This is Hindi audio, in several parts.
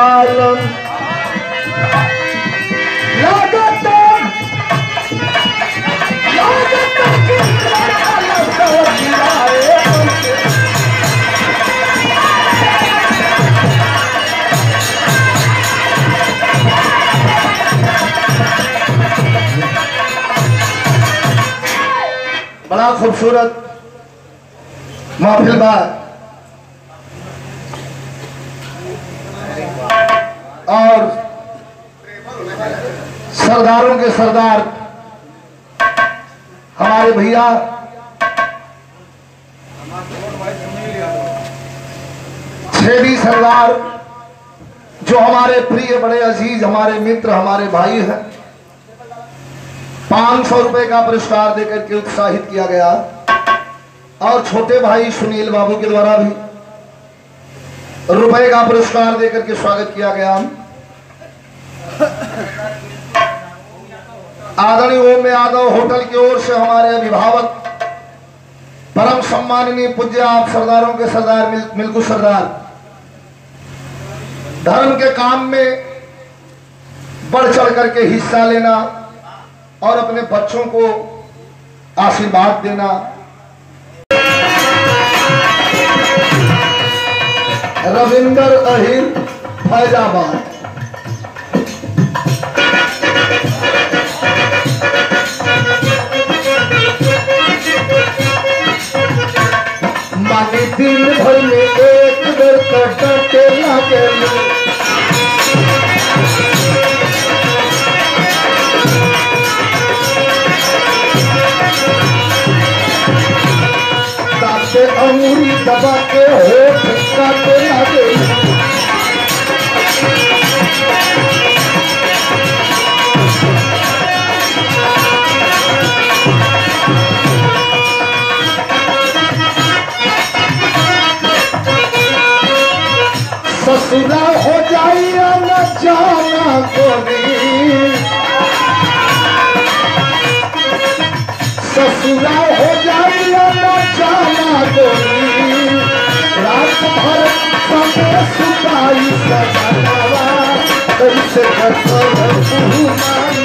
बालम लागत लागत कि लड़का लड़का गिराए हमके। बड़ा खूबसूरत महफिल बा और सरदारों के सरदार, हमारे भैया। छेदी सरदार, जो हमारे प्रिय बड़े अज़ीज़, हमारे मित्र, हमारे भाई हैं, पाँच सौ रुपए का पुरस्कार देकर के उत्साहित किया गया। और छोटे भाई सुनील बाबू के द्वारा भी रुपए का पुरस्कार देकर के स्वागत किया गया। आदरणीय ओम यादव होटल की ओर से हमारे अभिभावक परम सम्माननीय पूज्य आप सरदारों के सरदार मिल, मिल्कू सरदार। धर्म के काम में बढ़ चढ़ करके हिस्सा लेना और अपने बच्चों को आशीर्वाद देना। रविंदर अहिर फैजाबाद। दिन भर में एक बेर कटे लगे ताते अंगूरी दबा के होठ काटे लागे ससुरा हो जाइया न जाना ससुरा हो जाइया न जाना गोरी रात भर समय सुताई सजावा कैसे कठोर माना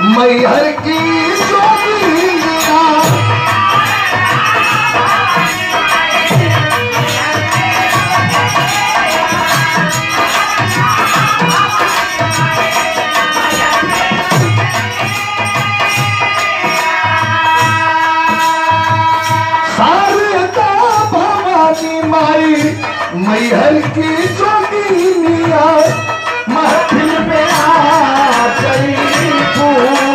मैहर की मैहर की जोगिनिया महफिल में आ गई तू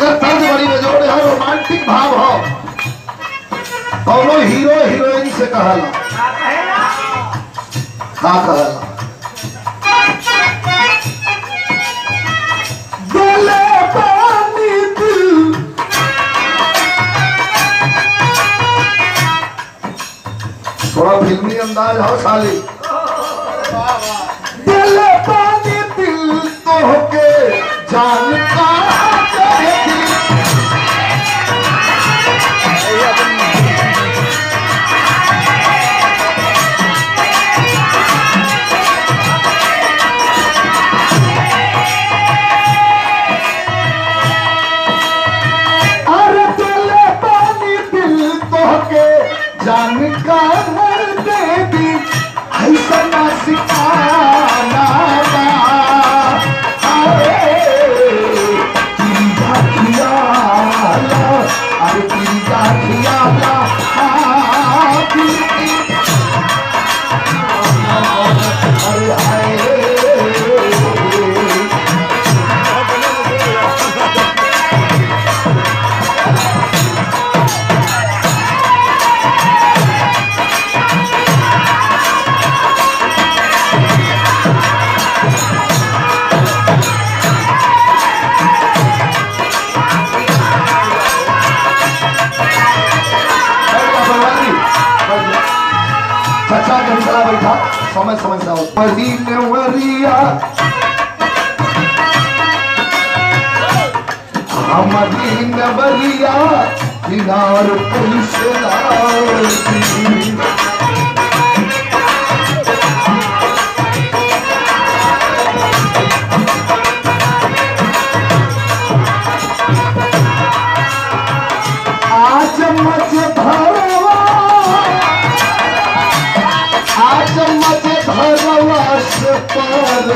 एकर तर्ज बड़ी बेजोड़ है रोमांटिक भाव हो। कौनो हीरो हीरोइन से कहला का कहला थोड़ा फिल्मी अंदाज हो साली। दिल पानी दिल तो होके जान बैठा समझ समझ जाओ पढ़ी नेवरिया हमारी नवरिया किनार पैसे लाती आज मज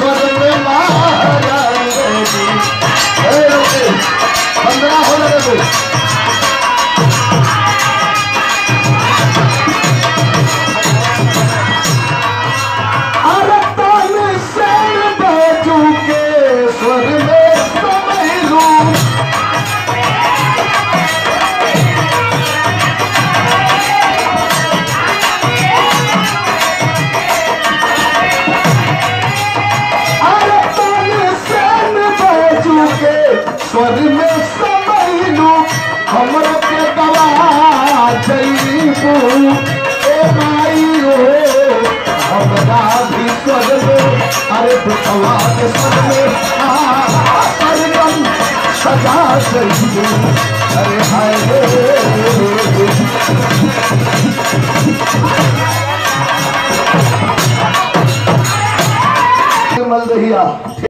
Brother